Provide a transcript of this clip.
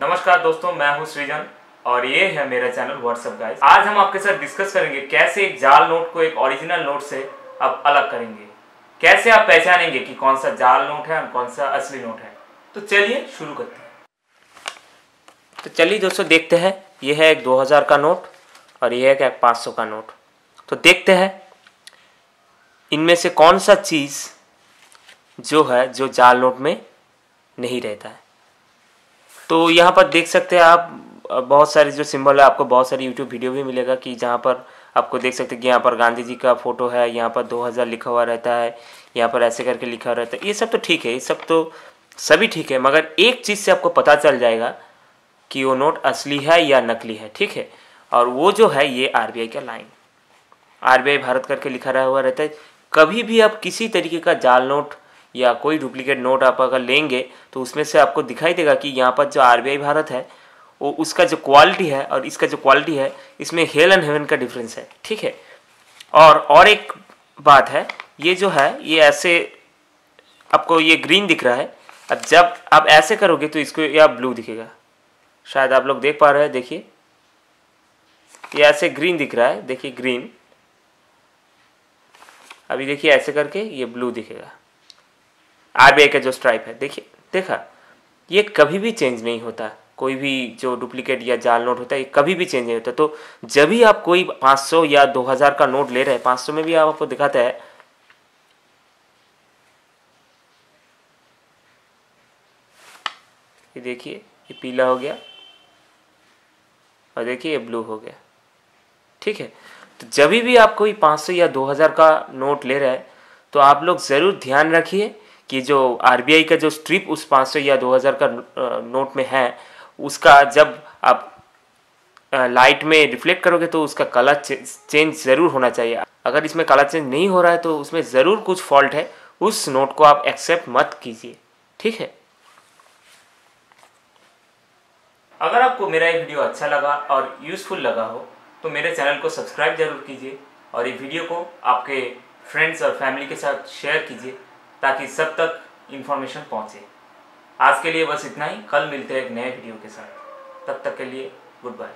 नमस्कार दोस्तों, मैं हूँ सृजन और ये है मेरा चैनल व्हाट्सअप गाइस आज हम आपके साथ डिस्कस करेंगे कैसे एक जाल नोट को एक ओरिजिनल नोट से आप अलग करेंगे। कैसे आप पहचानेंगे कि कौन सा जाल नोट है और कौन सा असली नोट है। तो चलिए शुरू करते हैं। तो चलिए दोस्तों, देखते हैं। ये है एक 2000 का नोट और ये है एक 500 का नोट तो देखते हैं, इनमें से कौन सा चीज़ जो है, जो जाल नोट में नहीं रहता है। तो यहाँ पर देख सकते हैं आप बहुत सारे जो सिंबल है, आपको बहुत सारी यूट्यूब वीडियो भी मिलेगा कि जहाँ पर आपको देख सकते हैं कि यहाँ पर गांधी जी का फ़ोटो है, यहाँ पर 2000 लिखा हुआ रहता है, यहाँ पर ऐसे करके लिखा हुआ रहता है। ये सब तो ठीक है, ये सब तो सभी ठीक है, मगर एक चीज़ से आपको पता चल जाएगा कि वो नोट असली है या नकली है, ठीक है? और वो जो है, ये आरबीआई का लाइन आरबीआई भारत करके लिखा रहा हुआ रहता है। कभी भी आप किसी तरीके का जाल नोट या कोई डुप्लीकेट नोट आप अगर लेंगे तो उसमें से आपको दिखाई देगा कि यहाँ पर जो आरबीआई भारत है, वो उसका जो क्वालिटी है और इसका जो क्वालिटी है, इसमें हेल एंड हेवन का डिफरेंस है, ठीक है? और और एक बात है, ये जो है, ये ऐसे, आपको ये ग्रीन दिख रहा है, अब जब आप ऐसे करोगे तो इसको यह ब्लू दिखेगा। शायद आप लोग देख पा रहे हैं, देखिए। ये ऐसे ग्रीन दिख रहा है, देखिए ग्रीन अभी देखिए ऐसे करके ये ब्लू दिखेगा। आर का जो स्ट्राइप है, देखिए, देखा, ये कभी भी चेंज नहीं होता। कोई भी जो डुप्लीकेट या जाल नोट होता है, ये कभी भी चेंज नहीं होता। तो जब भी आप कोई 500 या 2000 का नोट ले रहे हैं 500 में भी आप आपको दिखाता है, ये देखिए, ये पीला हो गया और देखिए, ये ब्लू हो गया। ठीक है? तो जब भी आप कोई 500 या 2000 का नोट ले रहे हैं तो आप लोग ज़रूर ध्यान रखिए कि जो आरबीआई का जो स्ट्रिप उस 500 या 2000 का नोट में है, उसका जब आप लाइट में रिफ्लेक्ट करोगे तो उसका कलर चेंज ज़रूर होना चाहिए। अगर इसमें कलर चेंज नहीं हो रहा है तो उसमें ज़रूर कुछ फॉल्ट है, उस नोट को आप एक्सेप्ट मत कीजिए, ठीक है? अगर आपको मेरा ये वीडियो अच्छा लगा और यूज़फुल लगा हो तो मेरे चैनल को सब्सक्राइब ज़रूर कीजिए और ये वीडियो को आपके फ्रेंड्स और फैमिली के साथ शेयर कीजिए। ताकि सब तक इन्फॉर्मेशन पहुँचे। आज के लिए बस इतना ही। कल मिलते हैं एक नए वीडियो के साथ। तब तक के लिए गुड बाय